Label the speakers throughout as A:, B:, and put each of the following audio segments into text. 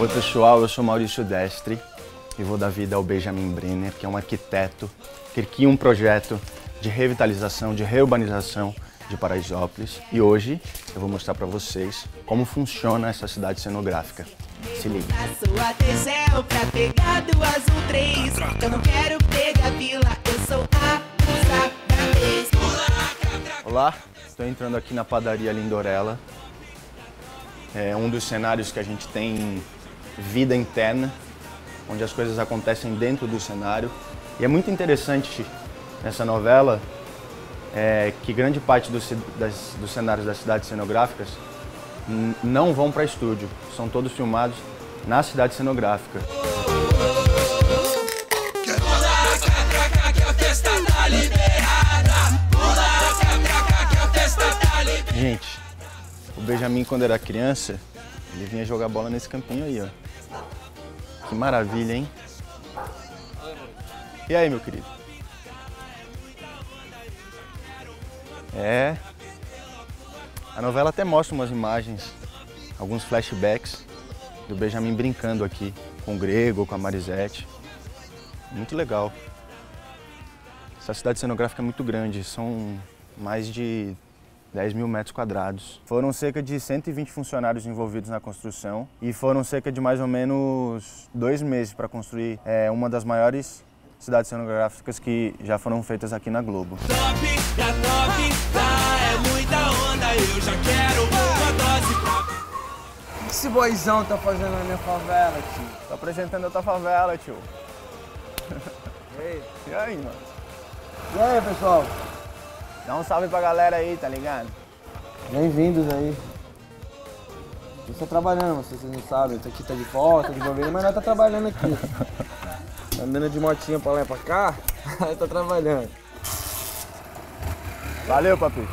A: Oi pessoal, eu sou Maurício Destre e vou dar vida ao Benjamin Brenner, que é um arquiteto que cria um projeto de revitalização, de reurbanização de Paraisópolis. E hoje eu vou mostrar para vocês como funciona essa cidade cenográfica. Se liga. Olá, estou entrando aqui na padaria Lindorella. É um dos cenários que a gente tem vida interna, onde as coisas acontecem dentro do cenário. E é muito interessante nessa novela é, que grande parte dos, das, dos cenários das cidades cenográficas não vão para estúdio, são todos filmados na cidade cenográfica. Gente, o Benjamin quando era criança, ele vinha jogar bola nesse campinho aí, ó. Que maravilha, hein? E aí, meu querido? É. A novela até mostra umas imagens, alguns flashbacks do Benjamin brincando aqui com o Grego, com a Marisette. Muito legal. Essa cidade cenográfica é muito grande, são mais de 10 mil metros quadrados. Foram cerca de 120 funcionários envolvidos na construção e foram cerca de mais ou menos dois meses para construir é, uma das maiores cidades cenográficas que já foram feitas aqui na Globo. Top, da top, tá, é muita onda, eu já quero uma dose O que esse boizão tá fazendo na minha favela, tio? Tô apresentando a tua favela, tio.
B: E aí?
A: E aí, mano?
B: E aí, pessoal?
A: Dá um salve pra galera aí, tá ligado?
B: Bem-vindos aí. Eu estou trabalhando, vocês não sabem. Eu tô aqui, tá de tá de bobeira, mas nós tá trabalhando aqui. Andando de motinha pra lá e pra cá, aí tá trabalhando.
A: Valeu, papi.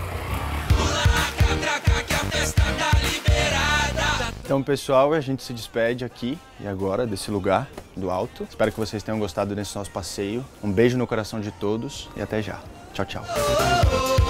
A: Então, pessoal, a gente se despede aqui e agora desse lugar do alto. Espero que vocês tenham gostado desse nosso passeio. Um beijo no coração de todos e até já. Tchau, tchau.